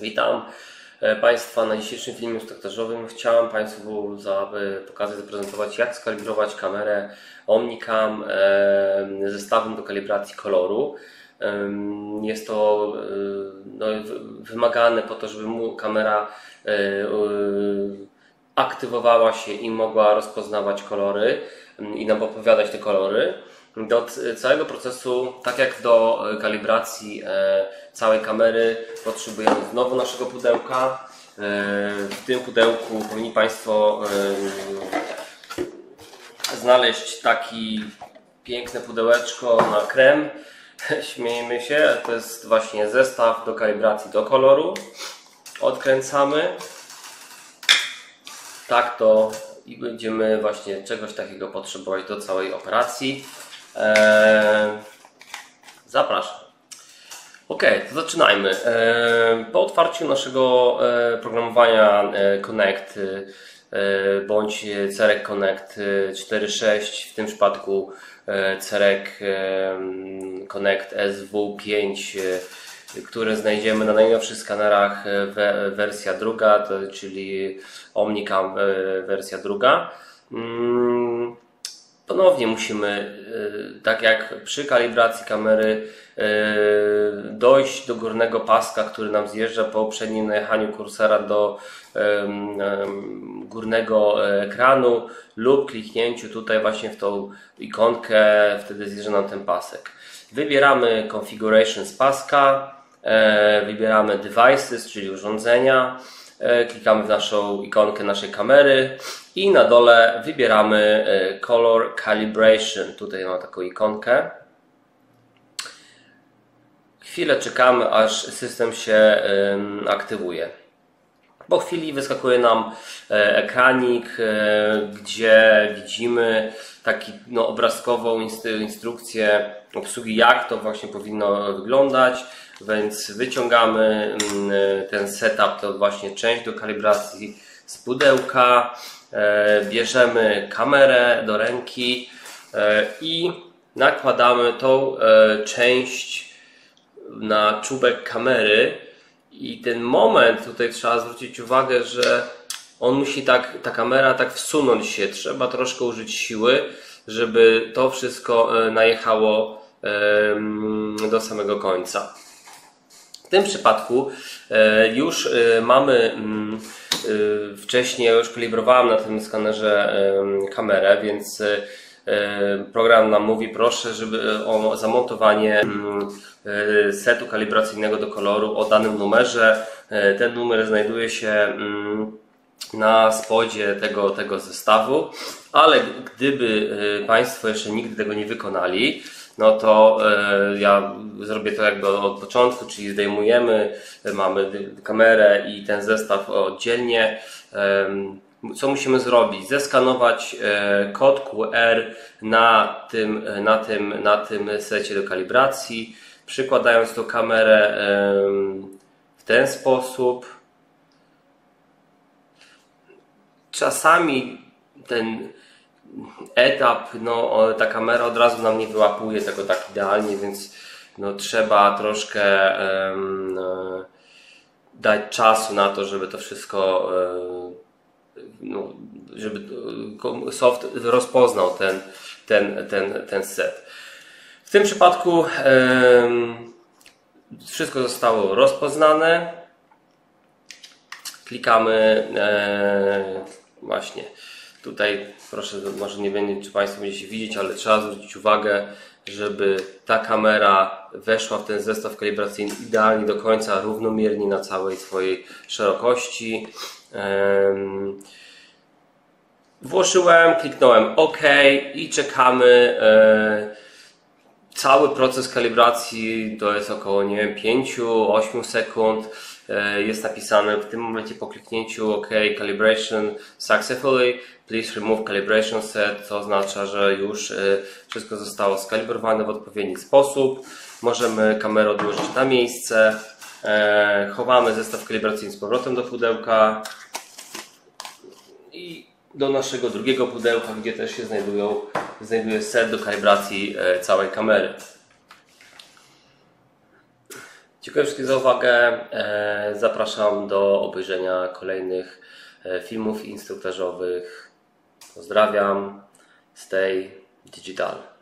Witam e, Państwa na dzisiejszym filmie instruktażowym. Chciałem Państwu za- pokazać, zaprezentować jak skalibrować kamerę Omnicam e, zestawem do kalibracji koloru. Jest to e, no, wy- wymagane po to, żeby mu kamera aktywowała się i mogła rozpoznawać kolory i nam opowiadać te kolory. Do c- całego procesu, tak jak do e, kalibracji e, całej kamery, potrzebujemy znowu naszego pudełka. E, W tym pudełku powinni Państwo e, znaleźć taki piękne pudełeczko na krem. Śmiejmy się, to jest właśnie zestaw do kalibracji do koloru. Odkręcamy. Tak to i będziemy właśnie czegoś takiego potrzebować do całej operacji. Eee, zapraszam. Ok, to zaczynajmy. Eee, po otwarciu naszego e, programowania e, Connect e, bądź Cerek Connect e, 4.6, w tym przypadku Cerek Connect SV5, e, które znajdziemy na najnowszych skanerach we, wersja druga, to, czyli Omnicam wersja druga. Mm, Ponownie musimy, y, tak jak przy kalibracji kamery, y, dojść do górnego paska, który nam zjeżdża po uprzednim najechaniu kursora do górnego e, ekranu lub kliknięciu tutaj właśnie w tą ikonkę, wtedy zjeżdża nam ten pasek. Wybieramy Configuration z paska, e, wybieramy Devices, czyli urządzenia, e, klikamy w naszą ikonkę naszej kamery i na dole wybieramy e, Color Calibration. Tutaj mam taką ikonkę. Chwilę czekamy, aż system się aktywuje. Po chwili wyskakuje nam e, ekranik, e, gdzie widzimy taki no, obrazkową inst- instrukcję obsługi, jak to właśnie powinno wyglądać. Więc wyciągamy mm, ten setup, to właśnie część do kalibracji z pudełka, e, bierzemy kamerę do ręki e, i nakładamy tą e, część na czubek kamery. I ten moment tutaj trzeba zwrócić uwagę, że on musi tak, ta kamera tak wsunąć się, trzeba troszkę użyć siły, żeby to wszystko najechało do samego końca. W tym przypadku e, już e, mamy mm, e, wcześniej, już kalibrowałem na tym skanerze kamerę, więc program nam mówi proszę, żeby o zamontowanie mm, setu kalibracyjnego do koloru o danym numerze. Ten numer znajduje się mm, na spodzie tego, tego zestawu, ale gdyby Państwo jeszcze nigdy tego nie wykonali, no to e, ja zrobię to jakby od początku, czyli zdejmujemy, mamy kamerę i ten zestaw oddzielnie. Co musimy zrobić? Zeskanować e, kod QR na tym, na tym, na tym secie do kalibracji, przykładając tą kamerę w ten sposób. Czasami ten etap, no ta kamera od razu nam nie wyłapuje tego tak idealnie, więc no, trzeba troszkę e, dać czasu na to, żeby to wszystko, e, no, żeby e, soft rozpoznał ten, ten, ten, ten set. W tym przypadku em, wszystko zostało rozpoznane. Klikamy e, właśnie tutaj, proszę, może nie będzie, czy Państwo będziecie widzieć, ale trzeba zwrócić uwagę, żeby ta kamera weszła w ten zestaw kalibracyjny idealnie do końca, równomiernie na całej swojej szerokości. Em, Włożyłem, kliknąłem OK i czekamy. E, cały proces kalibracji to jest około nie wiem, 5-8 sekund. E, Jest napisane w tym momencie po kliknięciu OK, calibration successfully, please remove calibration set, to oznacza, że już e, wszystko zostało skalibrowane w odpowiedni sposób. Możemy kamerę odłożyć na miejsce. E, Chowamy zestaw kalibracyjny z powrotem do pudełka i do naszego drugiego pudełka, gdzie też się znajdują, znajduje set do kalibracji całej kamery. Dziękuję wszystkim za uwagę. E, Zapraszam do obejrzenia kolejnych e, filmów instruktażowych. Pozdrawiam. Stay digital.